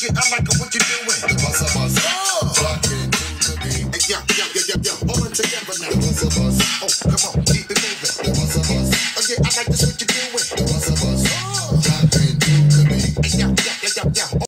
don't I like it, what you doing? Buzz Bossa buzz. Rockin' to the be. Yeah, yeah, yeah, yeah, yeah. All together now. Bossa a. Oh, come on, keep it moving. Buzz Bossa buzz. Oh yeah, I like this, what you doing? Buzz Bossa buzz. Rockin' to the be. Yeah, yeah, yeah, yeah, yeah.